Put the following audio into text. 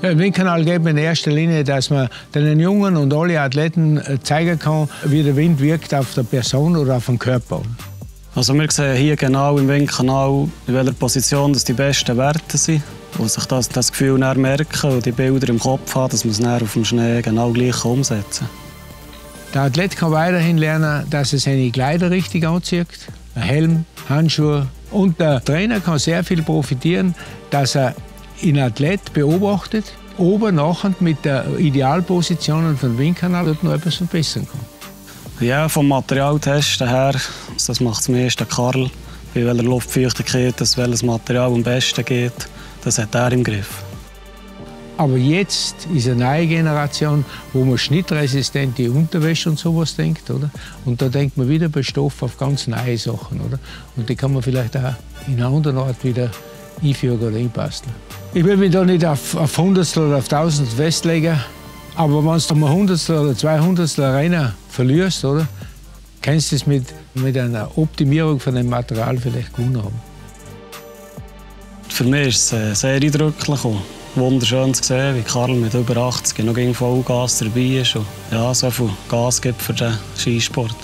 Ja, Im Windkanal geht man in erster Linie, dass man den Jungen und alle Athleten äh, zeigen kann, wie der Wind wirkt auf der Person oder auf den Körper. Also wir sehen hier genau im Windkanal, in welcher Position das die besten Werte sind. Und sich das, das Gefühl dann merken und die Bilder im Kopf haben, dass man es dann auf dem Schnee genau gleich umsetzen kann. Der Athlet kann weiterhin lernen, dass er seine Kleider richtig anzieht. Ein Helm, Handschuhe. Und der Trainer kann sehr viel profitieren, dass er den Athlet beobachtet, oben nachher mit der Idealposition von Windkanal noch etwas verbessern kann. Ja, vom Materialtesten her, das macht es meiste Karl. Bei welcher Luftfeuchtigkeit das welches Material am besten geht, das hat er im Griff. Aber jetzt ist eine neue Generation, wo man schnittresistente Unterwäsche und sowas denkt, oder? Und da denkt man wieder bei Stoff auf ganz neue Sachen, oder? Und die kann man vielleicht auch in einer anderen Art wieder einfügen oder einbasteln. Ich will mich da nicht auf, auf Hundertstel oder auf Tausend festlegen, aber wenn du ein Hundertstel oder zwei Hundertstel Arena verlierst, oder? Kannst du es mit, mit einer Optimierung von dem Material vielleicht gewonnen haben. Für mich ist es äh, sehr eindrücklich und wunderschön zu sehen, wie Karl mit über 80 noch gegen Vollgas dabei ist und ja, so viel Gas gibt für den Skisport.